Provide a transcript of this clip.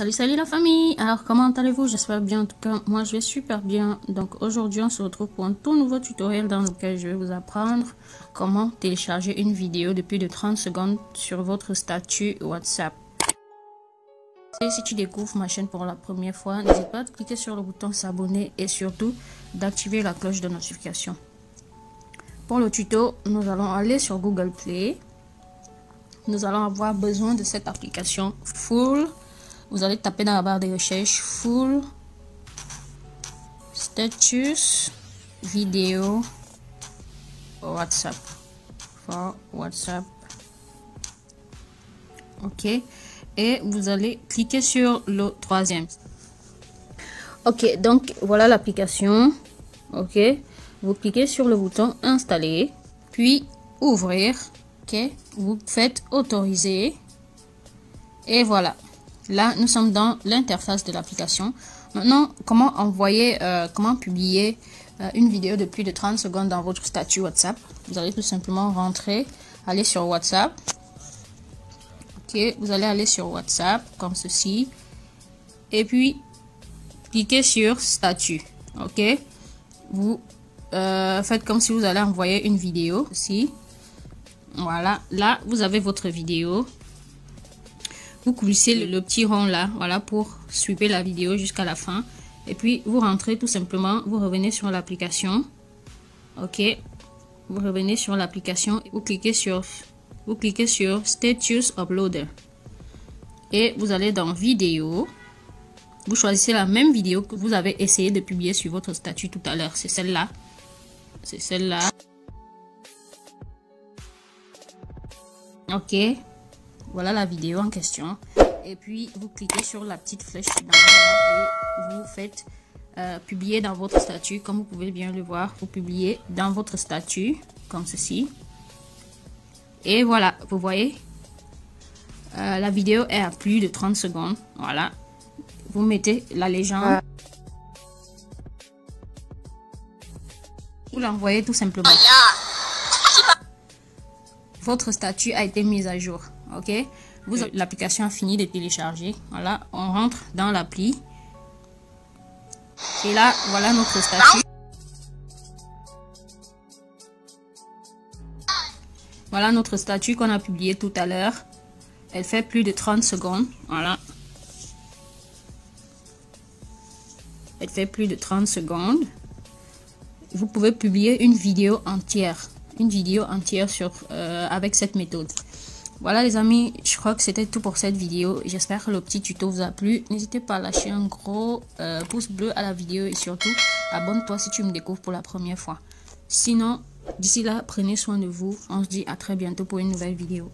Salut, salut la famille Alors, comment allez-vous? J'espère bien. En tout cas, moi, je vais super bien. Donc, aujourd'hui, on se retrouve pour un tout nouveau tutoriel dans lequel je vais vous apprendre comment télécharger une vidéo de plus de 30 secondes sur votre statut WhatsApp. Et si tu découvres ma chaîne pour la première fois, n'hésite pas à cliquer sur le bouton s'abonner et surtout d'activer la cloche de notification. Pour le tuto, nous allons aller sur Google Play. Nous allons avoir besoin de cette application Full vous allez taper dans la barre de recherche full status vidéo WhatsApp. For WhatsApp. Ok. Et vous allez cliquer sur le troisième. Ok, donc voilà l'application. Ok. Vous cliquez sur le bouton installer. Puis ouvrir. Ok. Vous faites autoriser. Et voilà. Là, nous sommes dans l'interface de l'application. Maintenant, comment envoyer, euh, comment publier euh, une vidéo de plus de 30 secondes dans votre statut WhatsApp? Vous allez tout simplement rentrer, aller sur WhatsApp. Ok, vous allez aller sur WhatsApp comme ceci. Et puis, cliquez sur statut. Ok, vous euh, faites comme si vous allez envoyer une vidéo ici. Voilà, là, vous avez votre vidéo vous coulissez le, petit rond là, voilà, pour suivre la vidéo jusqu'à la fin. Et puis, vous rentrez tout simplement, vous revenez sur l'application. Ok. Vous revenez sur l'application, vous cliquez sur, vous cliquez sur Status Uploader. Et vous allez dans Vidéo. Vous choisissez la même vidéo que vous avez essayé de publier sur votre statut tout à l'heure. C'est celle-là. C'est celle-là. Ok. Voilà la vidéo en question. Et puis, vous cliquez sur la petite flèche et vous faites euh, publier dans votre statut. Comme vous pouvez bien le voir, vous publiez dans votre statut, comme ceci. Et voilà, vous voyez, euh, la vidéo est à plus de 30 secondes. Voilà. Vous mettez la légende. Vous l'envoyez tout simplement. Votre statut a été mis à jour ok? Vous l'application a fini de télécharger. Voilà on rentre dans l'appli. Et là voilà notre statut voilà notre statut qu'on a publié tout à l'heure. Elle fait plus de 30 secondes. Voilà. Elle fait plus de 30 secondes. Vous pouvez publier une vidéo entière. Une vidéo entière sur euh, avec cette méthode voilà les amis, je crois que c'était tout pour cette vidéo. J'espère que le petit tuto vous a plu. N'hésitez pas à lâcher un gros euh, pouce bleu à la vidéo et surtout abonne-toi si tu me découvres pour la première fois. Sinon, d'ici là, prenez soin de vous. On se dit à très bientôt pour une nouvelle vidéo.